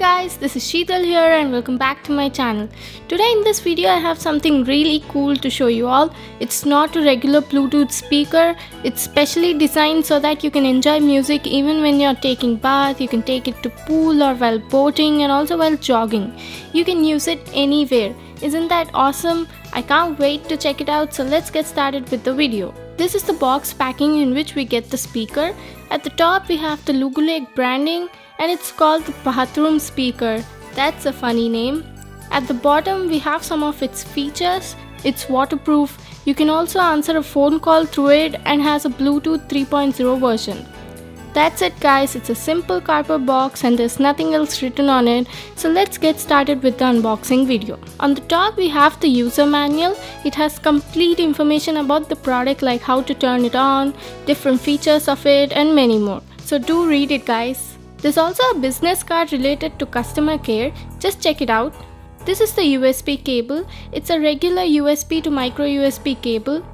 guys, this is Sheetal here and welcome back to my channel. Today in this video I have something really cool to show you all. It's not a regular Bluetooth speaker, it's specially designed so that you can enjoy music even when you're taking bath, you can take it to pool or while boating and also while jogging. You can use it anywhere. Isn't that awesome? I can't wait to check it out so let's get started with the video. This is the box packing in which we get the speaker. At the top we have the Lugulake branding and it's called the bathroom speaker. That's a funny name. At the bottom we have some of its features. It's waterproof. You can also answer a phone call through it and has a Bluetooth 3.0 version. That's it guys, it's a simple cardboard box and there's nothing else written on it. So let's get started with the unboxing video. On the top we have the user manual. It has complete information about the product like how to turn it on, different features of it and many more. So do read it guys. There's also a business card related to customer care, just check it out. This is the USB cable, it's a regular USB to micro USB cable.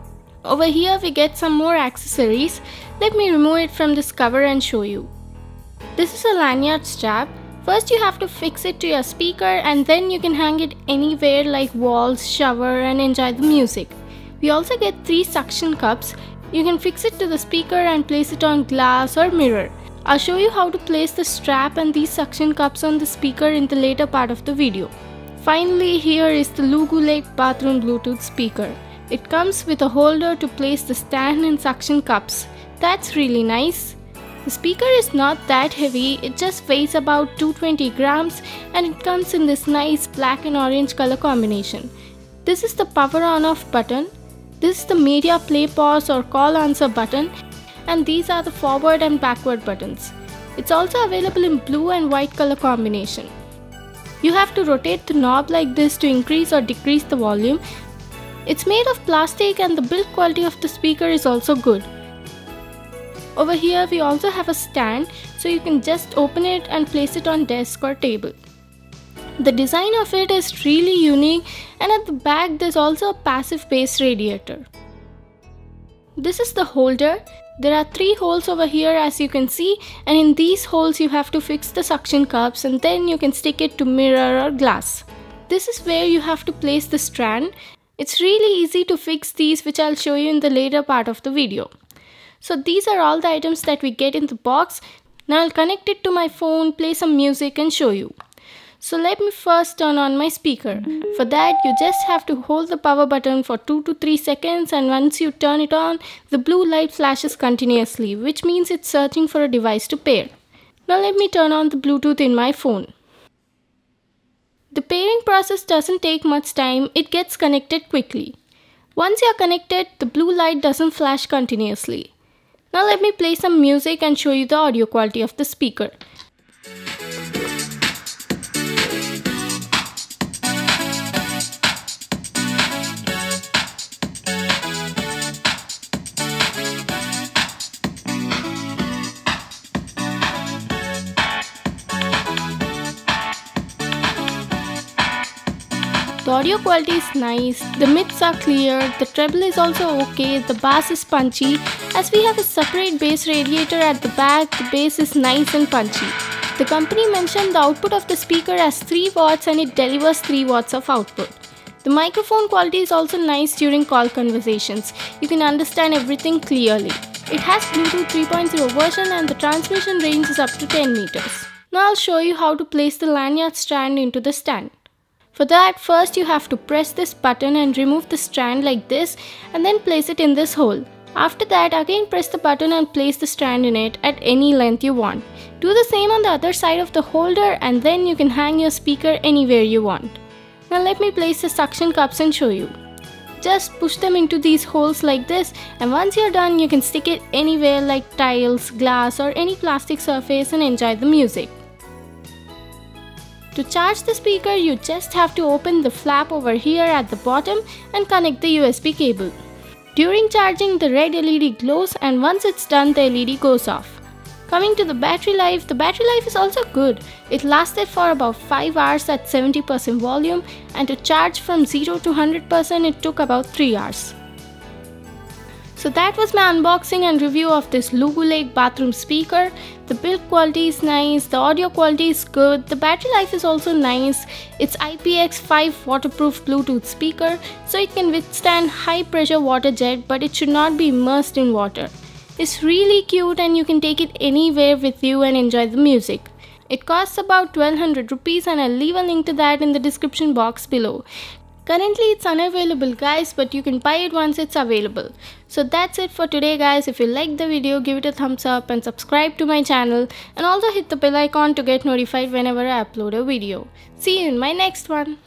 Over here we get some more accessories, let me remove it from this cover and show you. This is a lanyard strap, first you have to fix it to your speaker and then you can hang it anywhere like walls, shower and enjoy the music. We also get 3 suction cups, you can fix it to the speaker and place it on glass or mirror. I'll show you how to place the strap and these suction cups on the speaker in the later part of the video. Finally, here is the Lugulake bathroom Bluetooth speaker. It comes with a holder to place the stand and suction cups. That's really nice. The speaker is not that heavy, it just weighs about 220 grams and it comes in this nice black and orange color combination. This is the power on off button. This is the media play pause or call answer button and these are the forward and backward buttons. It's also available in blue and white color combination. You have to rotate the knob like this to increase or decrease the volume. It's made of plastic and the build quality of the speaker is also good. Over here we also have a stand so you can just open it and place it on desk or table. The design of it is really unique and at the back there's also a passive bass radiator. This is the holder there are three holes over here as you can see and in these holes you have to fix the suction cups and then you can stick it to mirror or glass. This is where you have to place the strand. It's really easy to fix these which I'll show you in the later part of the video. So these are all the items that we get in the box. Now I'll connect it to my phone, play some music and show you. So let me first turn on my speaker. For that you just have to hold the power button for 2 to 3 seconds and once you turn it on, the blue light flashes continuously which means it's searching for a device to pair. Now let me turn on the Bluetooth in my phone. The pairing process doesn't take much time, it gets connected quickly. Once you're connected, the blue light doesn't flash continuously. Now let me play some music and show you the audio quality of the speaker. The audio quality is nice, the mids are clear, the treble is also okay, the bass is punchy. As we have a separate bass radiator at the back, the bass is nice and punchy. The company mentioned the output of the speaker as 3 watts and it delivers 3 watts of output. The microphone quality is also nice during call conversations. You can understand everything clearly. It has Bluetooth 3.0 version and the transmission range is up to 10 meters. Now I'll show you how to place the lanyard strand into the stand. For that first you have to press this button and remove the strand like this and then place it in this hole. After that again press the button and place the strand in it at any length you want. Do the same on the other side of the holder and then you can hang your speaker anywhere you want. Now let me place the suction cups and show you. Just push them into these holes like this and once you're done you can stick it anywhere like tiles, glass or any plastic surface and enjoy the music. To charge the speaker, you just have to open the flap over here at the bottom and connect the USB cable. During charging, the red LED glows and once it's done, the LED goes off. Coming to the battery life, the battery life is also good. It lasted for about 5 hours at 70% volume and to charge from 0 to 100% it took about 3 hours. So that was my unboxing and review of this Lugulake bathroom speaker. The build quality is nice, the audio quality is good, the battery life is also nice. It's IPX5 waterproof Bluetooth speaker so it can withstand high pressure water jet but it should not be immersed in water. It's really cute and you can take it anywhere with you and enjoy the music. It costs about 1200 rupees and I'll leave a link to that in the description box below. Currently it's unavailable guys but you can buy it once it's available. So that's it for today guys. If you liked the video give it a thumbs up and subscribe to my channel and also hit the bell icon to get notified whenever I upload a video. See you in my next one.